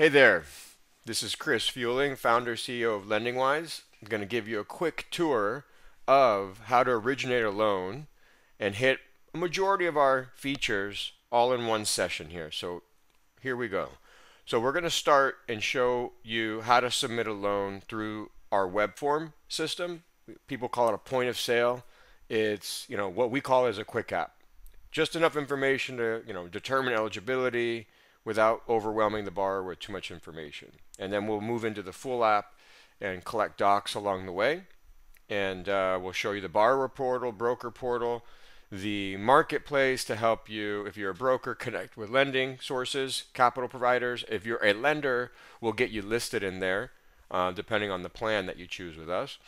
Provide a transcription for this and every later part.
Hey there, this is Chris Fuelling, founder CEO of LendingWise. I'm going to give you a quick tour of how to originate a loan and hit a majority of our features all in one session here. So here we go. So we're going to start and show you how to submit a loan through our web form system. People call it a point of sale. It's, you know, what we call as a quick app. Just enough information to, you know, determine eligibility, without overwhelming the borrower with too much information. And then we'll move into the full app and collect docs along the way. And uh, we'll show you the borrower portal, broker portal, the marketplace to help you, if you're a broker, connect with lending sources, capital providers. If you're a lender, we'll get you listed in there, uh, depending on the plan that you choose with us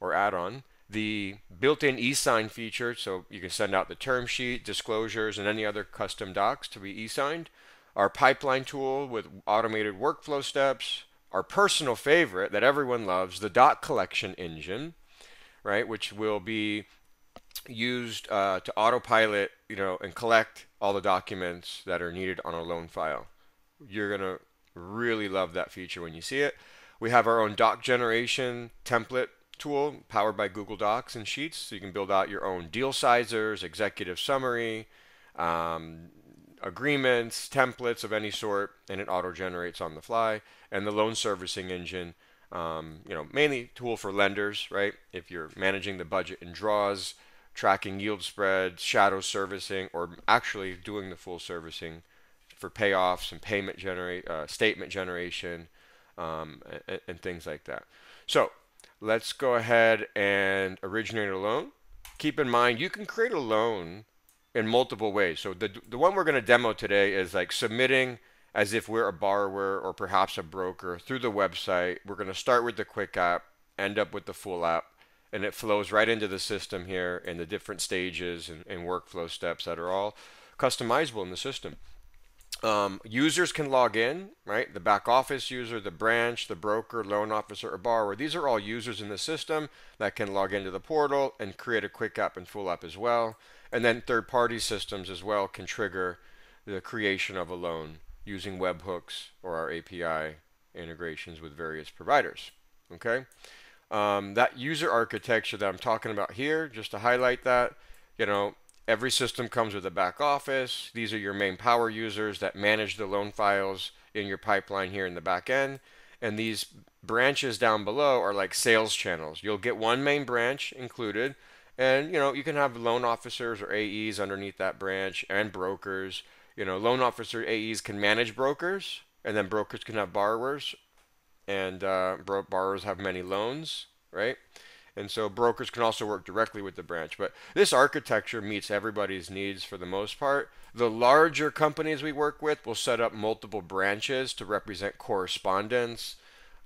or add on. The built-in e-sign feature, so you can send out the term sheet, disclosures, and any other custom docs to be e-signed our pipeline tool with automated workflow steps, our personal favorite that everyone loves, the doc collection engine, right, which will be used uh, to autopilot, you know, and collect all the documents that are needed on a loan file. You're gonna really love that feature when you see it. We have our own doc generation template tool powered by Google Docs and Sheets, so you can build out your own deal sizers, executive summary, um, agreements, templates of any sort, and it auto generates on the fly. And the loan servicing engine, um, you know, mainly tool for lenders, right? If you're managing the budget and draws, tracking yield spreads, shadow servicing, or actually doing the full servicing for payoffs and payment generate uh, statement generation um, and, and things like that. So let's go ahead and originate a loan. Keep in mind you can create a loan in multiple ways. So the the one we're going to demo today is like submitting as if we're a borrower or perhaps a broker through the website. We're going to start with the quick app, end up with the full app, and it flows right into the system here in the different stages and, and workflow steps that are all customizable in the system. Um, users can log in, right? The back office user, the branch, the broker, loan officer, or borrower. These are all users in the system that can log into the portal and create a quick app and full app as well. And then third party systems as well can trigger the creation of a loan using webhooks or our API integrations with various providers. Okay. Um, that user architecture that I'm talking about here, just to highlight that, you know, every system comes with a back office. These are your main power users that manage the loan files in your pipeline here in the back end. And these branches down below are like sales channels. You'll get one main branch included and you know, you can have loan officers or AEs underneath that branch and brokers. You know, loan officer AEs can manage brokers, and then brokers can have borrowers, and uh, borrowers have many loans, right? And so brokers can also work directly with the branch. But this architecture meets everybody's needs for the most part. The larger companies we work with will set up multiple branches to represent correspondents.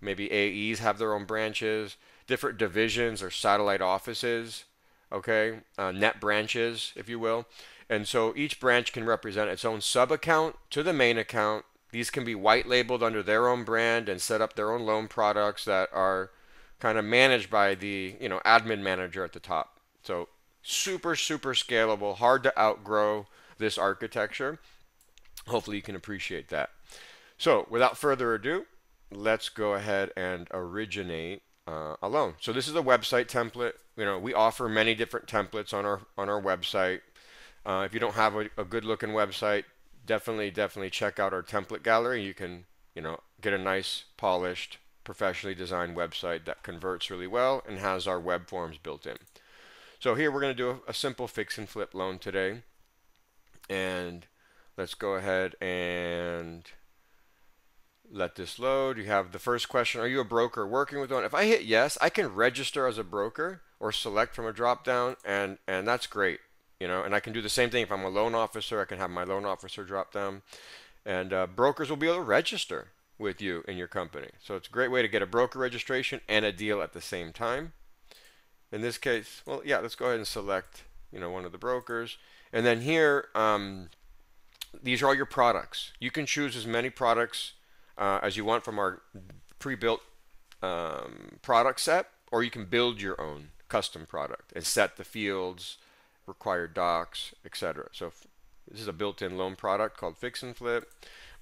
Maybe AEs have their own branches, different divisions or satellite offices okay, uh, net branches, if you will. And so each branch can represent its own sub account to the main account. These can be white labeled under their own brand and set up their own loan products that are kind of managed by the you know admin manager at the top. So super super scalable, hard to outgrow this architecture. Hopefully you can appreciate that. So without further ado, let's go ahead and originate uh, a loan. So this is a website template. You know, we offer many different templates on our on our website. Uh, if you don't have a, a good looking website, definitely definitely check out our template gallery. You can you know get a nice polished, professionally designed website that converts really well and has our web forms built in. So here we're going to do a, a simple fix and flip loan today, and let's go ahead and let this load. You have the first question, are you a broker working with one? If I hit yes, I can register as a broker or select from a drop down and and that's great. You know, and I can do the same thing if I'm a loan officer, I can have my loan officer drop down. And uh, brokers will be able to register with you in your company. So it's a great way to get a broker registration and a deal at the same time. In this case, well, yeah, let's go ahead and select, you know, one of the brokers. And then here, um, these are all your products. You can choose as many products uh, as you want from our pre-built um, product set, or you can build your own custom product and set the fields, required docs, etc. So this is a built-in loan product called Fix and Flip.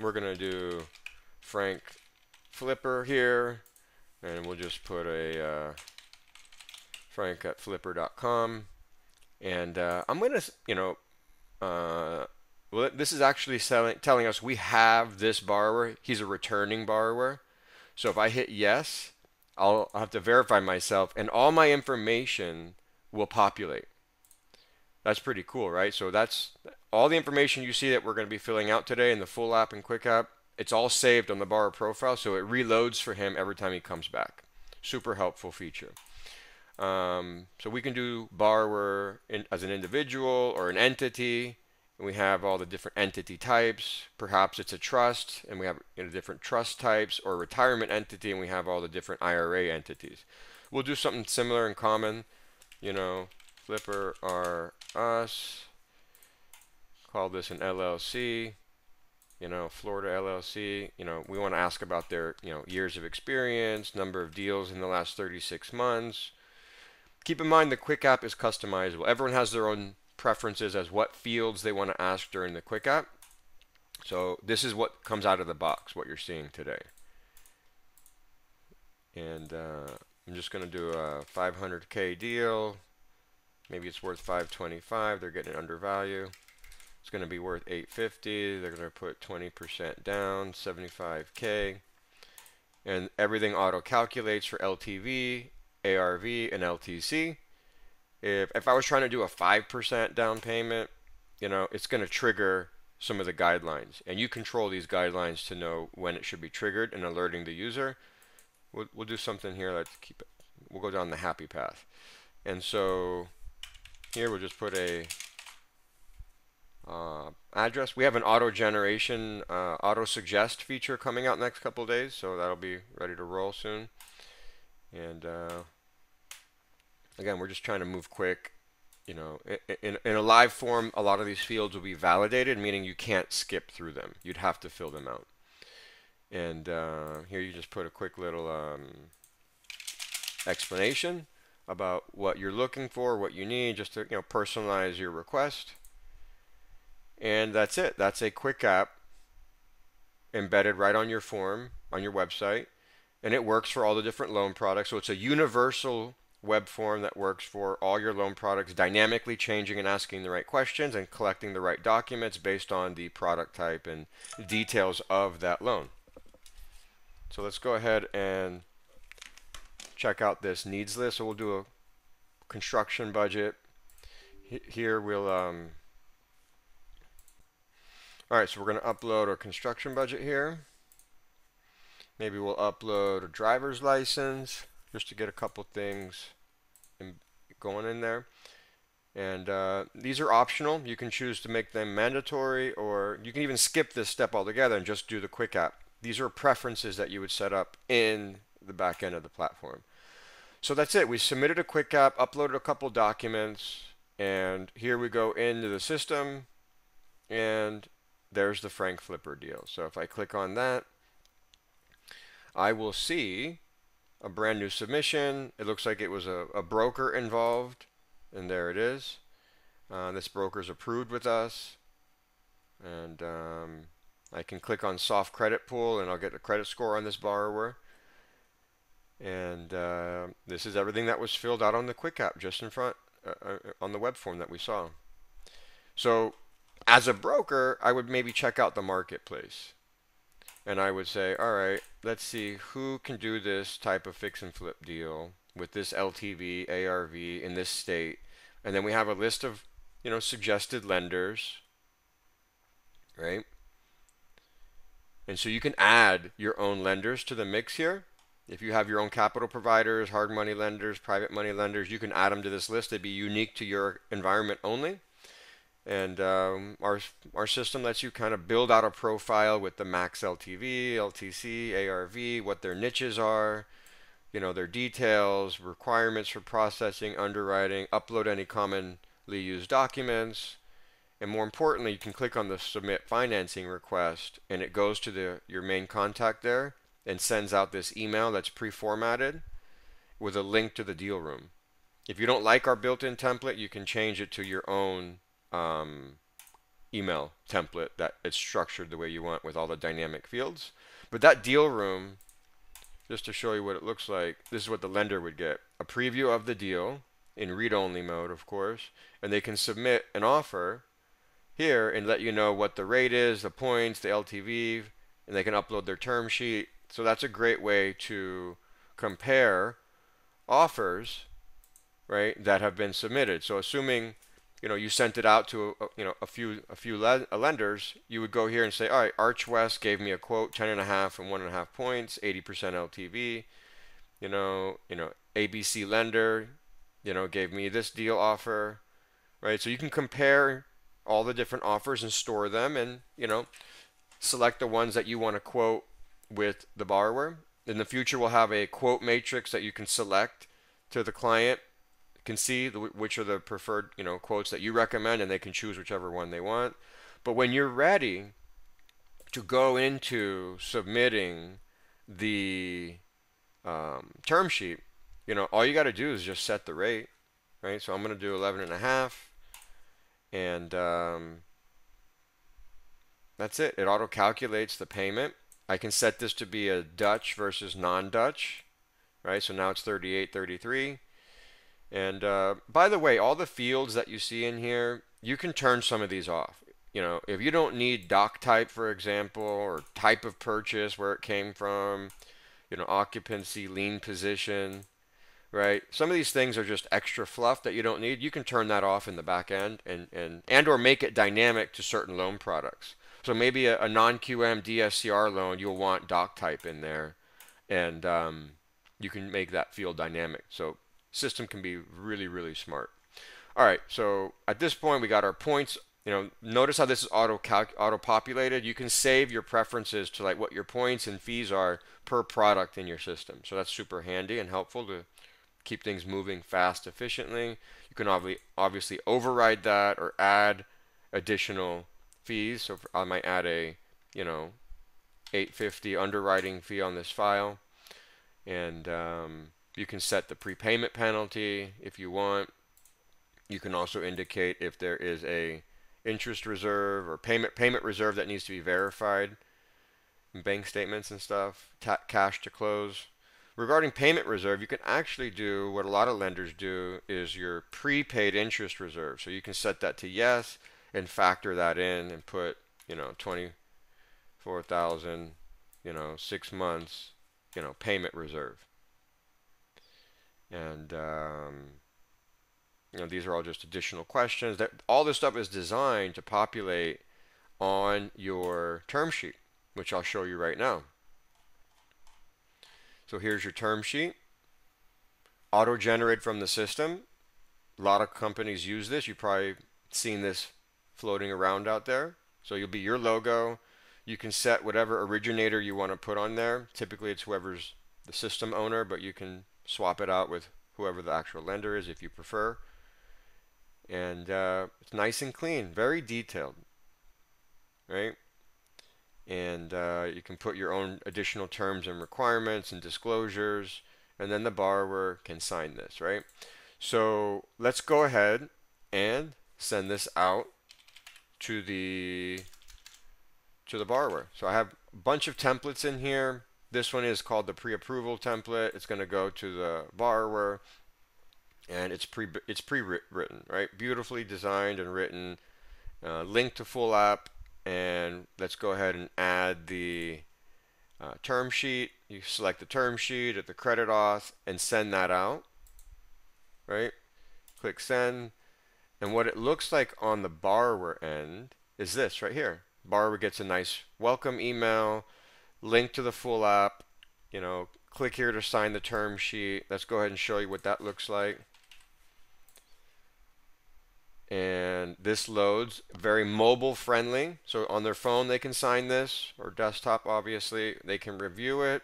We're going to do Frank Flipper here, and we'll just put a uh, frank at flipper.com. And uh, I'm going to, you know, uh, well, this is actually selling, telling us we have this borrower. He's a returning borrower. So if I hit yes, I'll, have to verify myself, and all my information will populate. That's pretty cool, right? So that's all the information you see that we're going to be filling out today in the full app and quick app. It's all saved on the borrower profile, so it reloads for him every time he comes back. Super helpful feature. Um, so we can do borrower in, as an individual or an entity. We have all the different entity types. Perhaps it's a trust, and we have you know, different trust types, or retirement entity, and we have all the different IRA entities. We'll do something similar in common. You know, Flipper are us. Call this an LLC. You know, Florida LLC. You know, we want to ask about their you know years of experience, number of deals in the last 36 months Keep in mind the quick app is customizable. Everyone has their own preferences as what fields they want to ask during the quick app. So this is what comes out of the box, what you're seeing today. And uh, I'm just going to do a 500k deal. Maybe it's worth 525. They're getting it undervalue. It's going to be worth 850. They're going to put 20% down, 75k. And everything auto calculates for LTV ARV, and LTC. If, if I was trying to do a 5% down payment, you know, it's going to trigger some of the guidelines. And you control these guidelines to know when it should be triggered and alerting the user. We'll, we'll do something here. Let's keep it. We'll go down the happy path. And so here we'll just put a uh, address. We have an auto generation, uh, auto suggest feature coming out next couple days, so that'll be ready to roll soon. And uh, again, we're just trying to move quick. You know, in, in a live form, a lot of these fields will be validated, meaning you can't skip through them. You'd have to fill them out. And uh, here you just put a quick little um, explanation about what you're looking for, what you need, just to you know personalize your request. And that's it. That's a quick app embedded right on your form on your website, and it works for all the different loan products. So it's a universal web form that works for all your loan products, dynamically changing and asking the right questions and collecting the right documents based on the product type and details of that loan. So let's go ahead and check out this needs list. So we'll do a construction budget. Here we'll, um, all right, so we're going to upload a construction budget here. Maybe we'll upload a driver's license just to get a couple things going in there. And uh, these are optional. You can choose to make them mandatory or you can even skip this step altogether and just do the quick app. These are preferences that you would set up in the back end of the platform. So that's it. We submitted a quick app, uploaded a couple documents, and here we go into the system and there's the Frank Flipper deal. So if I click on that, I will see a brand new submission. It looks like it was a, a broker involved, and there it is. Uh, this broker is approved with us, and um, I can click on soft credit pool, and I'll get a credit score on this borrower. And uh, this is everything that was filled out on the quick app just in front uh, uh on the web form that we saw. So as a broker, I would maybe check out the marketplace and I would say, all right, let's see who can do this type of fix and flip deal with this LTV, ARV in this state. And then we have a list of, you know, suggested lenders, right? And so you can add your own lenders to the mix here. If you have your own capital providers, hard money lenders, private money lenders, you can add them to this list. They'd be unique to your environment only. And um, our, our system lets you kind of build out a profile with the max LTV, LTC, ARV, what their niches are, you know, their details, requirements for processing, underwriting, upload any commonly used documents, and more importantly, you can click on the submit financing request and it goes to the your main contact there and sends out this email that's pre-formatted with a link to the deal room. If you don't like our built-in template, you can change it to your own um, email template that it's structured the way you want with all the dynamic fields. But that deal room, just to show you what it looks like, this is what the lender would get. A preview of the deal in read-only mode, of course, and they can submit an offer here and let you know what the rate is, the points, the LTV, and they can upload their term sheet. So that's a great way to compare offers, right, that have been submitted. So assuming you know you sent it out to a, you know a few a few le uh, lenders, you would go here and say, all right, Arch West gave me a quote, ten and a half and one and a half points, 80% LTV. You know, you know, ABC lender, you know, gave me this deal offer, right? So you can compare all the different offers and store them, and you know, select the ones that you want to quote with the borrower. In the future, we'll have a quote matrix that you can select to the client can see the, which are the preferred you know quotes that you recommend and they can choose whichever one they want. But when you're ready to go into submitting the um, term sheet you know all you got to do is just set the rate right? So I'm going to do 11 and a half and um, that's it. It auto calculates the payment. I can set this to be a Dutch versus non-Dutch right? So now it's 38 33 and uh, by the way, all the fields that you see in here, you can turn some of these off. You know, if you don't need doc type, for example, or type of purchase, where it came from, you know, occupancy, lien position, right? Some of these things are just extra fluff that you don't need. You can turn that off in the back end and, and, and or make it dynamic to certain loan products. So maybe a, a non-QM DSCR loan, you'll want doc type in there, and um, you can make that field dynamic. So system can be really, really smart. All right, so at this point we got our points. You know, notice how this is auto auto populated. You can save your preferences to like what your points and fees are per product in your system. So that's super handy and helpful to keep things moving fast, efficiently. You can obviously obviously override that or add additional fees. So I might add a you know 850 underwriting fee on this file, and um, you can set the prepayment penalty if you want. You can also indicate if there is a interest reserve or payment payment reserve that needs to be verified bank statements and stuff, cash to close. Regarding payment reserve, you can actually do what a lot of lenders do is your prepaid interest reserve. So you can set that to yes and factor that in and put, you know, 24,000, you know, 6 months, you know, payment reserve. And um, you know, these are all just additional questions. That all this stuff is designed to populate on your term sheet, which I'll show you right now. So here's your term sheet, auto-generated from the system. A lot of companies use this. You've probably seen this floating around out there. So you'll be your logo. You can set whatever originator you want to put on there. Typically, it's whoever's the system owner, but you can swap it out with whoever the actual lender is if you prefer. And uh, it's nice and clean, very detailed, right? And uh, you can put your own additional terms and requirements and disclosures, and then the borrower can sign this, right? So let's go ahead and send this out to the to the borrower. So I have a bunch of templates in here. This one is called the pre-approval template. It's going to go to the borrower and it's pre it's pre-written, right? Beautifully designed and written. Uh, link to full app and let's go ahead and add the uh, term sheet. You select the term sheet at the credit auth and send that out, right? Click send. And what it looks like on the borrower end is this right here. Borrower gets a nice welcome email link to the full app, you know, click here to sign the term sheet. Let's go ahead and show you what that looks like. And this loads very mobile friendly. So on their phone they can sign this or desktop obviously. They can review it,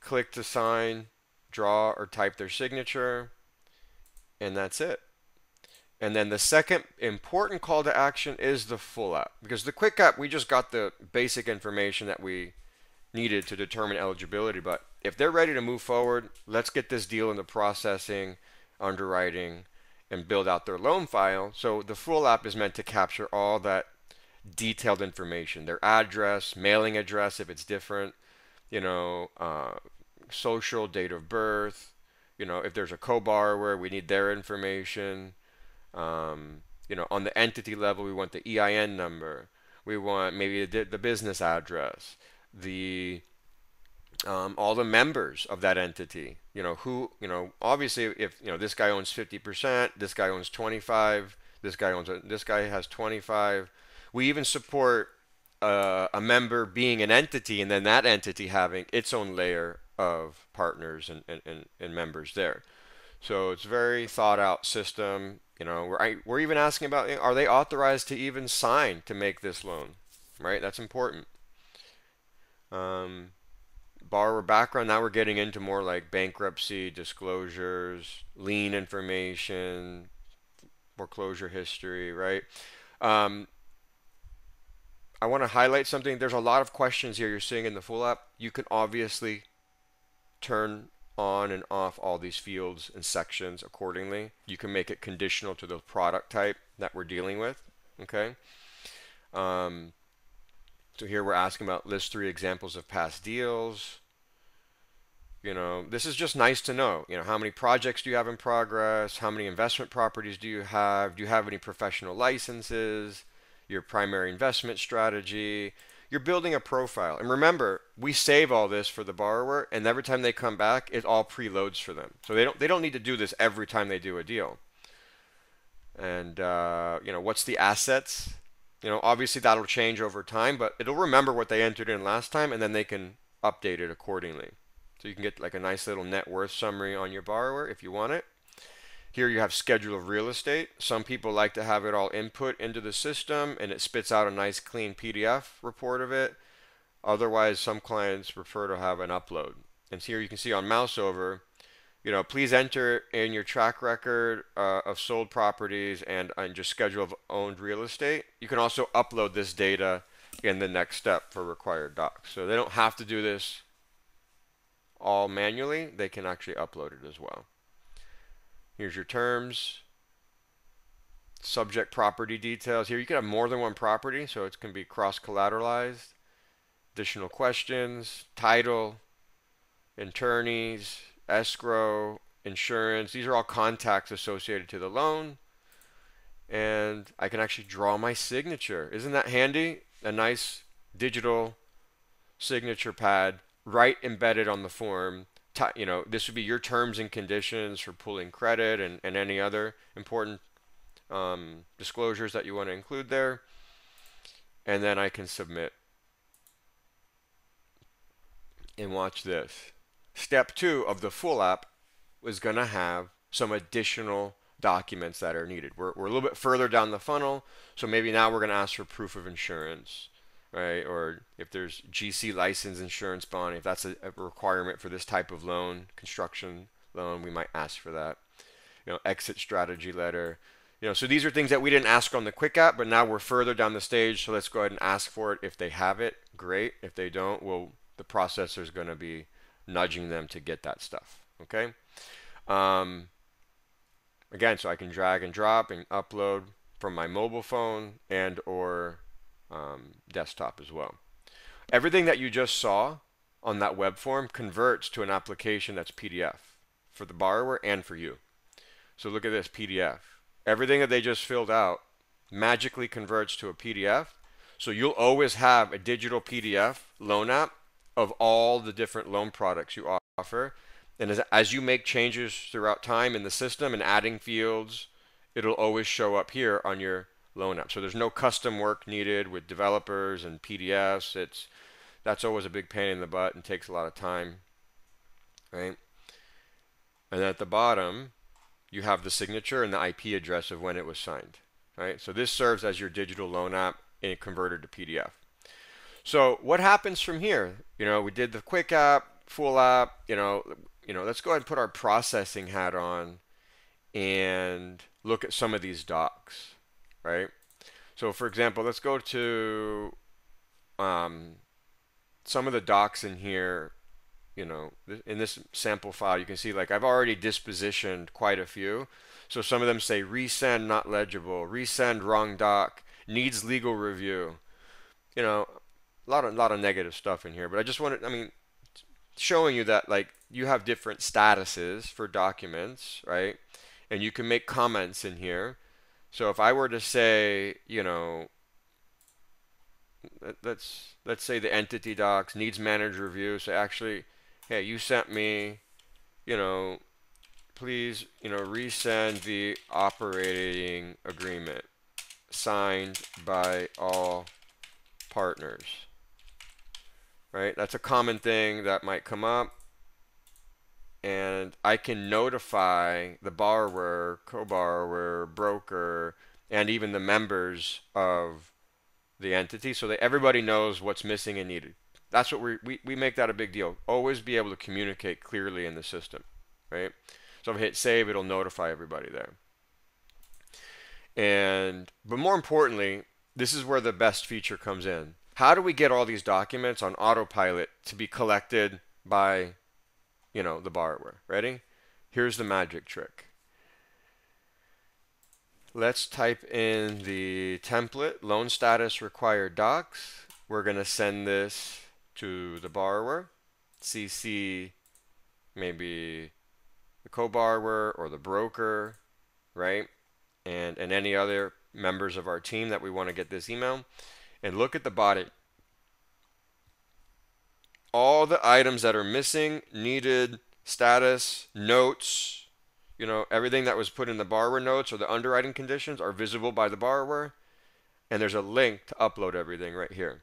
click to sign, draw or type their signature, and that's it. And then the second important call to action is the full app. Because the quick app, we just got the basic information that we needed to determine eligibility. But if they're ready to move forward, let's get this deal into processing, underwriting, and build out their loan file. So the full app is meant to capture all that detailed information, their address, mailing address if it's different, you know, uh, social, date of birth, you know, if there's a co-borrower, we need their information. Um, you know, on the entity level, we want the EIN number. We want maybe the, the business address, the um, all the members of that entity. You know who. You know, obviously, if you know this guy owns 50%, this guy owns 25, this guy owns this guy has 25. We even support uh, a member being an entity, and then that entity having its own layer of partners and, and, and, and members there. So it's very thought out system. You know, we're, we're even asking about are they authorized to even sign to make this loan, right? That's important. Um, borrower background. Now we're getting into more like bankruptcy disclosures, lien information, foreclosure history, right? Um, I want to highlight something. There's a lot of questions here you're seeing in the full app. You can obviously turn on and off all these fields and sections accordingly. You can make it conditional to the product type that we're dealing with. Okay. Um, so here we're asking about list three examples of past deals. You know, this is just nice to know. You know, how many projects do you have in progress? How many investment properties do you have? Do you have any professional licenses? Your primary investment strategy? You're building a profile. And remember, we save all this for the borrower, and every time they come back, it all preloads for them. So they don't they don't need to do this every time they do a deal. And uh, you know, what's the assets? You know, obviously that'll change over time, but it'll remember what they entered in last time, and then they can update it accordingly. So you can get like a nice little net worth summary on your borrower if you want it. Here you have schedule of real estate. Some people like to have it all input into the system and it spits out a nice clean PDF report of it. Otherwise, some clients prefer to have an upload. And here you can see on mouse over, you know, please enter in your track record uh, of sold properties and, and just schedule of owned real estate. You can also upload this data in the next step for required docs. So they don't have to do this all manually. They can actually upload it as well. Here's your terms. Subject property details. Here you can have more than one property, so it can be cross-collateralized. Additional questions, title, attorneys, escrow, insurance. These are all contacts associated to the loan. And I can actually draw my signature. Isn't that handy? A nice digital signature pad right embedded on the form you know, this would be your terms and conditions for pulling credit and, and any other important um, disclosures that you want to include there. And then I can submit. And watch this. Step two of the full app is going to have some additional documents that are needed. We're, we're a little bit further down the funnel, so maybe now we're going to ask for proof of insurance right? Or if there's GC license insurance bond, if that's a, a, requirement for this type of loan, construction loan, we might ask for that. You know, exit strategy letter. You know, so these are things that we didn't ask on the quick app, but now we're further down the stage, so let's go ahead and ask for it. If they have it, great. If they don't, well, the processor is going to be nudging them to get that stuff. Okay. Um, again, so I can drag and drop and upload from my mobile phone and or um, desktop as well. Everything that you just saw on that web form converts to an application that's PDF for the borrower and for you. So look at this PDF. Everything that they just filled out magically converts to a PDF. So you'll always have a digital PDF loan app of all the different loan products you offer. And as, as you make changes throughout time in the system and adding fields, it'll always show up here on your loan app. So there's no custom work needed with developers and PDFs. It's that's always a big pain in the butt and takes a lot of time, right? And at the bottom, you have the signature and the IP address of when it was signed, right? So this serves as your digital loan app and converted to PDF. So what happens from here? You know, we did the quick app, full app, you know, you know, let's go ahead and put our processing hat on and look at some of these docs right? So for example, let's go to um, some of the docs in here, you know, in this sample file, you can see like I've already dispositioned quite a few. So some of them say resend not legible, resend wrong doc, needs legal review. You know, a lot of lot of negative stuff in here. But I just wanted, I mean, showing you that like you have different statuses for documents, right? And you can make comments in here. So if I were to say, you know, let's let's say the entity docs needs manager review. So actually, hey, you sent me, you know, please, you know, resend the operating agreement signed by all partners. Right? That's a common thing that might come up. And I can notify the borrower, co-borrower, broker, and even the members of the entity so that everybody knows what's missing and needed. That's what we, we, we make that a big deal. Always be able to communicate clearly in the system, right? So if I hit save, it'll notify everybody there. And, but more importantly, this is where the best feature comes in. How do we get all these documents on autopilot to be collected by, you know, the borrower? Ready? Here's the magic trick. Let's type in the template, loan status required docs. We're going to send this to the borrower, CC maybe the co-borrower or the broker, right? And, and any other members of our team that we want to get this email. And look at the body. All the items that are missing, needed, status, notes, you know, everything that was put in the borrower notes or the underwriting conditions are visible by the borrower. And there's a link to upload everything right here.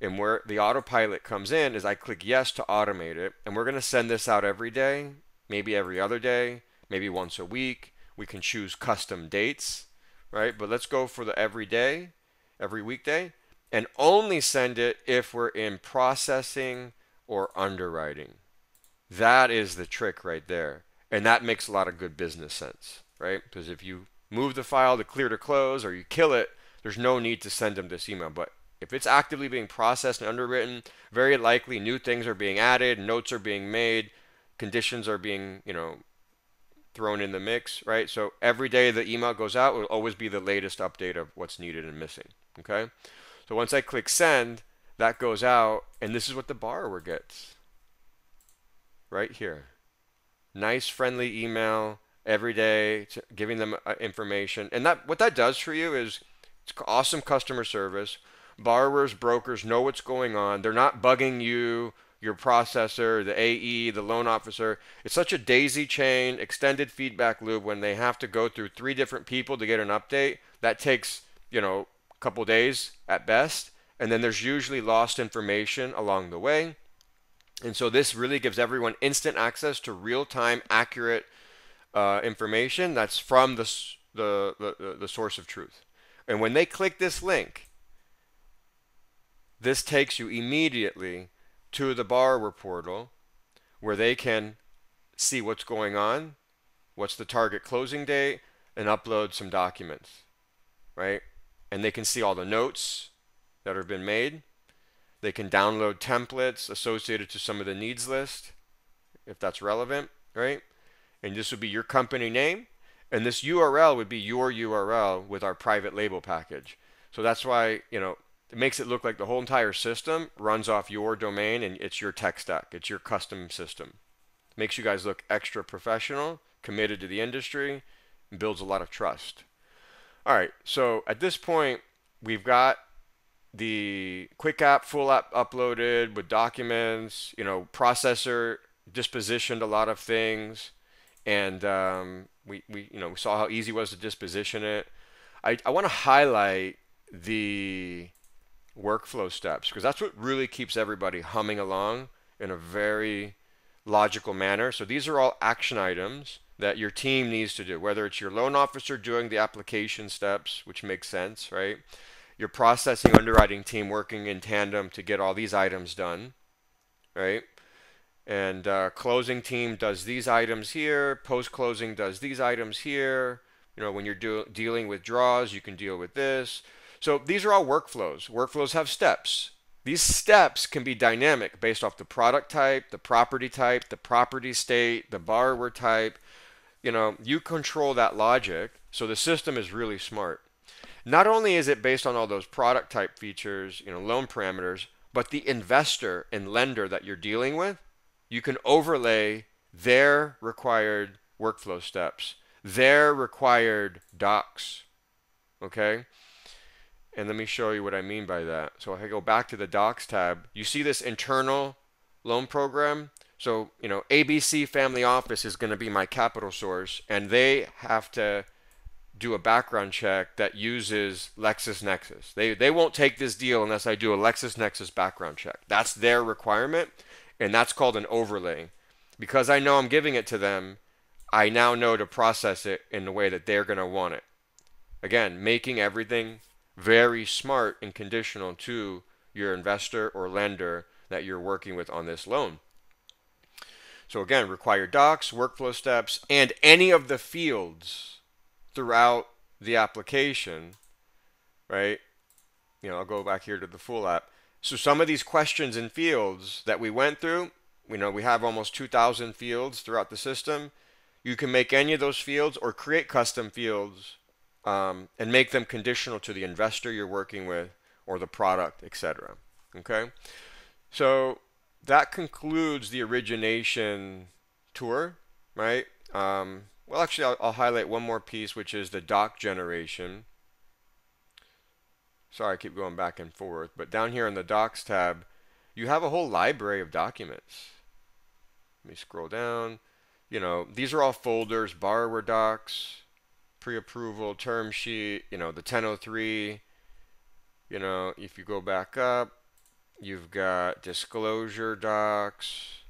And where the autopilot comes in is I click yes to automate it. And we're going to send this out every day, maybe every other day, maybe once a week. We can choose custom dates, right? But let's go for the every day, every weekday, and only send it if we're in processing or underwriting. That is the trick right there. And that makes a lot of good business sense, right? Because if you move the file to clear to close or you kill it, there's no need to send them this email. But if it's actively being processed and underwritten, very likely new things are being added, notes are being made, conditions are being, you know, thrown in the mix, right? So every day the email goes out will always be the latest update of what's needed and missing, okay? So once I click send, that goes out, and this is what the borrower gets. Right here. Nice friendly email every day giving them uh, information. And that what that does for you is it's awesome customer service. Borrowers brokers know what's going on. They're not bugging you your processor the ae the loan officer. It's such a daisy chain extended feedback loop when they have to go through three different people to get an update. That takes you know couple days at best and then there's usually lost information along the way and so this really gives everyone instant access to real-time, accurate uh, information that's from the, the, the, the source of truth. And when they click this link, this takes you immediately to the borrower portal where they can see what's going on, what's the target closing date, and upload some documents, right? And they can see all the notes that have been made they can download templates associated to some of the needs list if that's relevant, right? And this would be your company name. And this URL would be your URL with our private label package. So that's why, you know, it makes it look like the whole entire system runs off your domain and it's your tech stack. It's your custom system. Makes you guys look extra professional, committed to the industry, and builds a lot of trust. All right, so at this point, we've got the quick app full app uploaded with documents you know processor dispositioned a lot of things. And um, we, we you know we saw how easy it was to disposition it. I, I want to highlight the workflow steps because that's what really keeps everybody humming along in a very logical manner. So these are all action items that your team needs to do whether it's your loan officer doing the application steps which makes sense right your processing underwriting team working in tandem to get all these items done, right? And uh, closing team does these items here. Post closing does these items here. You know, when you're do- dealing with draws, you can deal with this. So these are all workflows. Workflows have steps. These steps can be dynamic based off the product type, the property type, the property state, the borrower type. You know, you control that logic. So the system is really smart. Not only is it based on all those product type features, you know, loan parameters, but the investor and lender that you're dealing with, you can overlay their required workflow steps, their required docs. Okay? And let me show you what I mean by that. So if I go back to the docs tab, you see this internal loan program. So, you know, ABC Family Office is going to be my capital source, and they have to do a background check that uses LexisNexis. They, they won't take this deal unless I do a LexisNexis background check. That's their requirement, and that's called an overlay. Because I know I'm giving it to them, I now know to process it in the way that they're going to want it. Again, making everything very smart and conditional to your investor or lender that you're working with on this loan. So again, required docs, workflow steps, and any of the fields throughout the application, right? You know, I'll go back here to the full app. So some of these questions and fields that we went through, you know we have almost 2,000 fields throughout the system. You can make any of those fields or create custom fields um, and make them conditional to the investor you're working with or the product, etc. Okay, so that concludes the origination tour, right? Um, well, actually, I'll, I'll highlight one more piece, which is the doc generation. Sorry, I keep going back and forth, but down here in the Docs tab, you have a whole library of documents. Let me scroll down. You know, these are all folders, borrower docs, pre-approval term sheet, you know, the 1003. You know, if you go back up, you've got disclosure docs,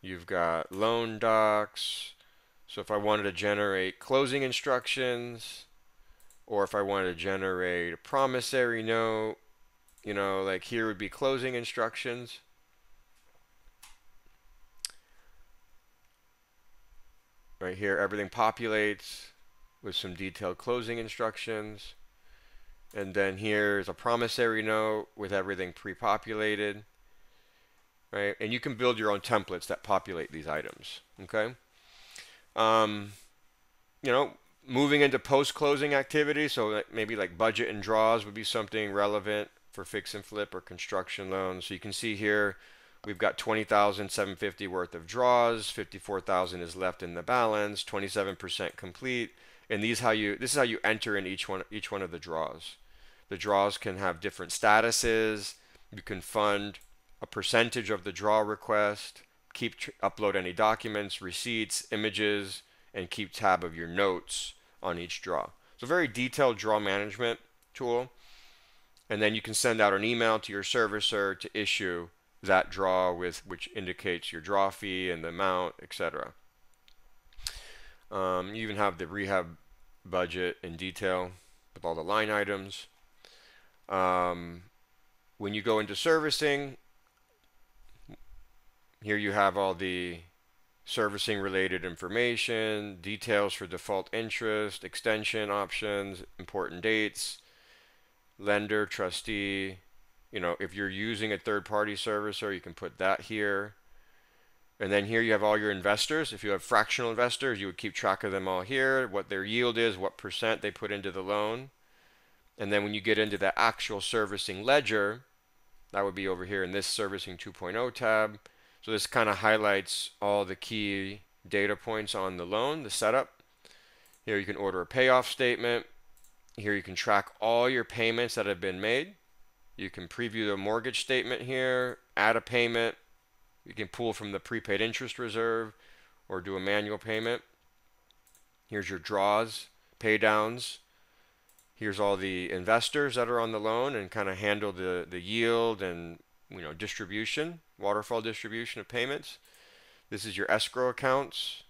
you've got loan docs, so if I wanted to generate closing instructions, or if I wanted to generate a promissory note, you know, like here would be closing instructions. Right here, everything populates with some detailed closing instructions. And then here's a promissory note with everything pre-populated. Right? And you can build your own templates that populate these items. Okay? Um, you know, moving into post-closing activity, so maybe like budget and draws would be something relevant for fix and flip or construction loans. So you can see here we've got 20,750 worth of draws, 54,000 is left in the balance, 27% complete, and these how you this is how you enter in each one each one of the draws. The draws can have different statuses. You can fund a percentage of the draw request keep upload any documents, receipts, images, and keep tab of your notes on each draw. So very detailed draw management tool. And then you can send out an email to your servicer to issue that draw with which indicates your draw fee and the amount, etc. Um, you even have the rehab budget in detail with all the line items. Um, when you go into servicing, here you have all the servicing related information, details for default interest, extension options, important dates, lender, trustee. You know, if you're using a third party servicer, you can put that here. And then here you have all your investors. If you have fractional investors, you would keep track of them all here, what their yield is, what percent they put into the loan. And then when you get into the actual servicing ledger, that would be over here in this servicing 2.0 tab so this kind of highlights all the key data points on the loan, the setup. Here you can order a payoff statement. Here you can track all your payments that have been made. You can preview the mortgage statement here, add a payment. You can pull from the prepaid interest reserve or do a manual payment. Here's your draws, pay downs. Here's all the investors that are on the loan and kind of handle the, the yield and you know distribution waterfall distribution of payments. This is your escrow accounts,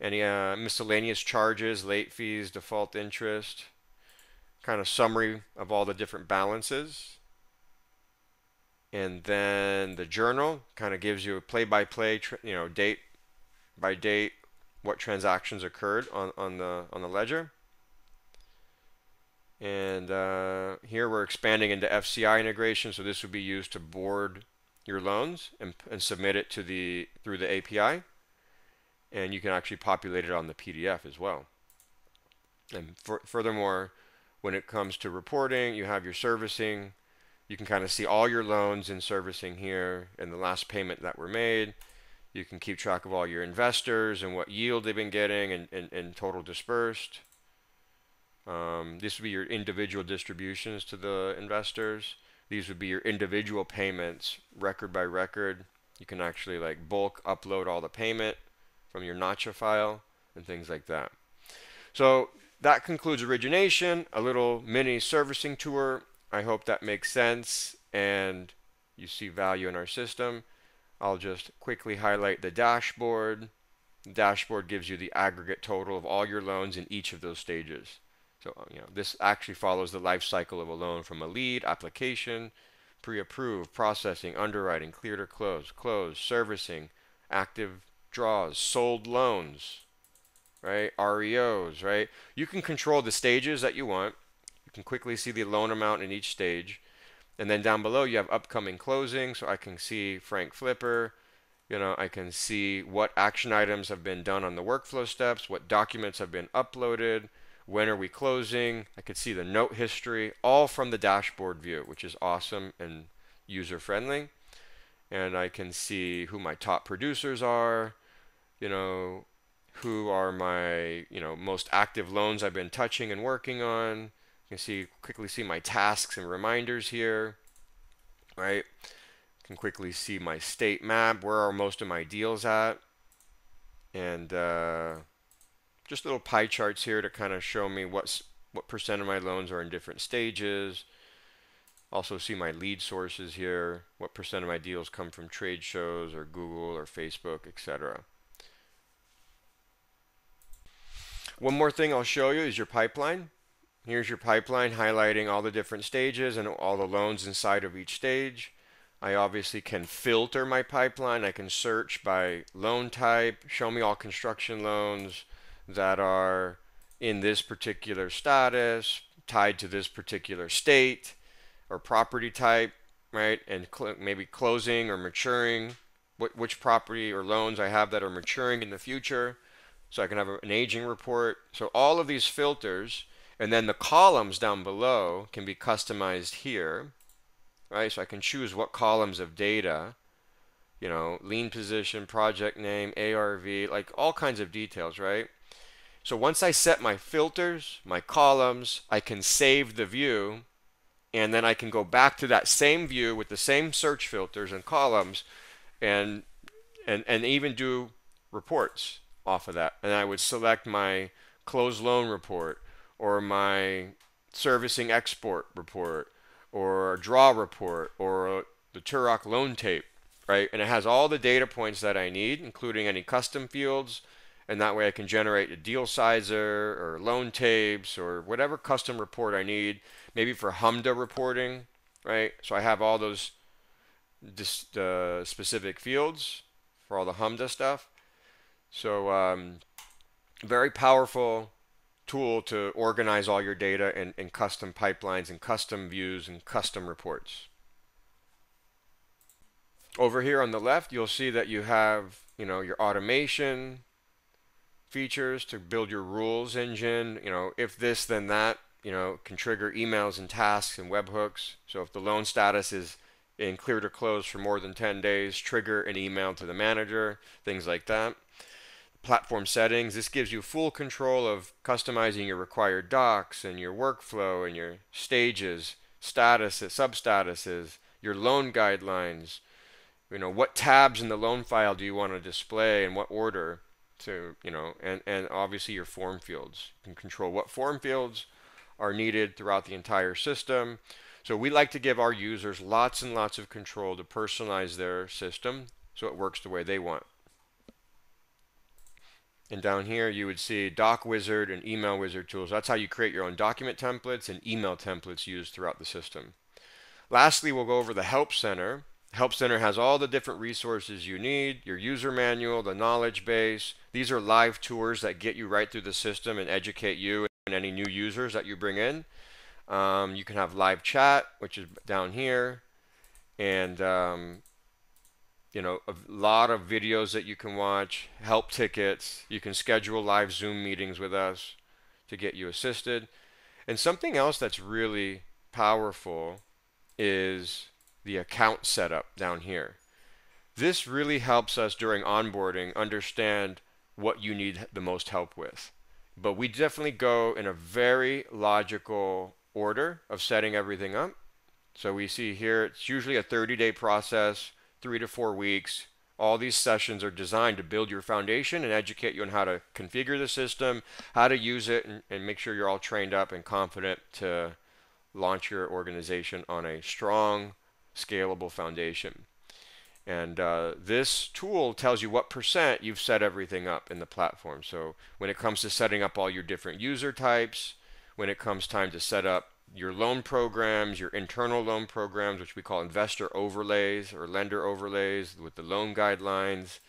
any uh, miscellaneous charges, late fees, default interest, kind of summary of all the different balances. And then the journal kind of gives you a play-by-play, you know, date by date, what transactions occurred on, on the on the ledger. And uh, here we're expanding into FCI integration, so this would be used to board your loans and, and submit it to the through the API. and you can actually populate it on the PDF as well. And for, furthermore, when it comes to reporting, you have your servicing. You can kind of see all your loans in servicing here and the last payment that were made. You can keep track of all your investors and what yield they've been getting and, and, and total dispersed. Um, this would be your individual distributions to the investors. These would be your individual payments, record by record. You can actually like bulk upload all the payment from your Nacha file and things like that. So that concludes origination, a little mini servicing tour. I hope that makes sense and you see value in our system. I'll just quickly highlight the dashboard. The dashboard gives you the aggregate total of all your loans in each of those stages. So, uh, you know, this actually follows the life cycle of a loan from a lead, application, pre-approved, processing, underwriting, clear to close, close, servicing, active draws, sold loans, right? REOs, right? You can control the stages that you want. You can quickly see the loan amount in each stage. And then down below you have upcoming closing, so I can see Frank Flipper. You know, I can see what action items have been done on the workflow steps, what documents have been uploaded, when are we closing. I could see the note history, all from the dashboard view, which is awesome and user friendly. And I can see who my top producers are, you know, who are my you know most active loans I've been touching and working on. You can see quickly see my tasks and reminders here, right? You can quickly see my state map. Where are most of my deals at? And uh, just little pie charts here to kind of show me what's what percent of my loans are in different stages. Also see my lead sources here, what percent of my deals come from trade shows or Google or Facebook, etc. One more thing I'll show you is your pipeline. Here's your pipeline highlighting all the different stages and all the loans inside of each stage. I obviously can filter my pipeline. I can search by loan type, show me all construction loans that are in this particular status, tied to this particular state or property type, right? And cl maybe closing or maturing, what, which property or loans I have that are maturing in the future. So I can have an aging report. So all of these filters and then the columns down below can be customized here, right? So I can choose what columns of data, you know, lien position, project name, ARV, like all kinds of details, right? So once I set my filters, my columns, I can save the view and then I can go back to that same view with the same search filters and columns and and and even do reports off of that. And I would select my closed loan report or my servicing export report or draw report or the Toorak loan tape, right? And it has all the data points that I need, including any custom fields. And that way I can generate a deal sizer or loan tapes or whatever custom report I need, maybe for HMDA reporting, right? So I have all those this, uh, specific fields for all the HMDA stuff. So um, very powerful tool to organize all your data in, in custom pipelines and custom views and custom reports. Over here on the left, you'll see that you have, you know, your automation features to build your rules engine. You know, if this, then that. You know, can trigger emails and tasks and webhooks. So if the loan status is in clear to close for more than 10 days, trigger an email to the manager, things like that platform settings. This gives you full control of customizing your required docs and your workflow and your stages, statuses, substatuses, your loan guidelines. You know, what tabs in the loan file do you want to display and what order to, you know, and, and obviously your form fields. You can control what form fields are needed throughout the entire system. So we like to give our users lots and lots of control to personalize their system so it works the way they want. And down here you would see Doc Wizard and Email Wizard tools. That's how you create your own document templates and email templates used throughout the system. Lastly, we'll go over the Help Center. Help Center has all the different resources you need, your user manual, the knowledge base. These are live tours that get you right through the system and educate you and any new users that you bring in. Um, you can have live chat, which is down here. And um, you know, a lot of videos that you can watch, help tickets. You can schedule live Zoom meetings with us to get you assisted. And something else that's really powerful is the account setup down here. This really helps us during onboarding understand what you need the most help with. But we definitely go in a very logical order of setting everything up. So we see here it's usually a 30 day process three to four weeks. All these sessions are designed to build your foundation and educate you on how to configure the system, how to use it, and, and make sure you're all trained up and confident to launch your organization on a strong, scalable foundation. And uh, this tool tells you what percent you've set everything up in the platform. So when it comes to setting up all your different user types, when it comes time to set up your loan programs, your internal loan programs, which we call investor overlays or lender overlays with the loan guidelines,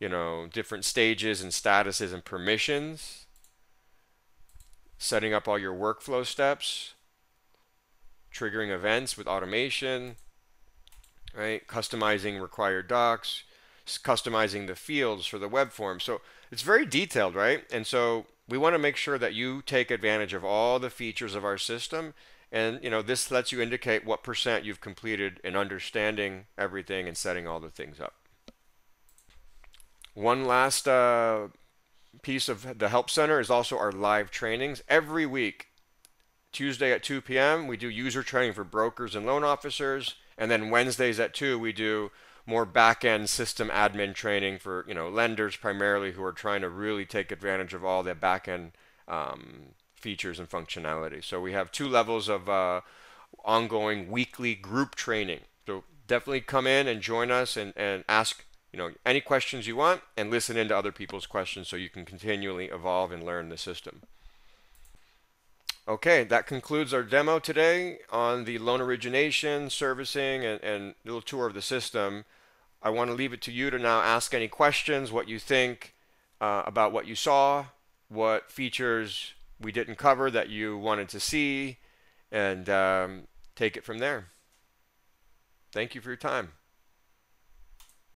you know, different stages and statuses and permissions, setting up all your workflow steps, triggering events with automation, right? Customizing required docs, customizing the fields for the web form. So it's very detailed, right? And so we want to make sure that you take advantage of all the features of our system and you know this lets you indicate what percent you've completed in understanding everything and setting all the things up one last uh, piece of the help center is also our live trainings every week tuesday at 2 p.m we do user training for brokers and loan officers and then wednesdays at 2 we do more back-end system admin training for you know lenders primarily who are trying to really take advantage of all the back-end um, features and functionality. So we have two levels of uh, ongoing weekly group training. So definitely come in and join us and, and ask you know any questions you want and listen into other people's questions so you can continually evolve and learn the system. Okay, that concludes our demo today on the loan origination, servicing, and, and little tour of the system. I want to leave it to you to now ask any questions, what you think uh, about what you saw, what features we didn't cover that you wanted to see, and um, take it from there. Thank you for your time.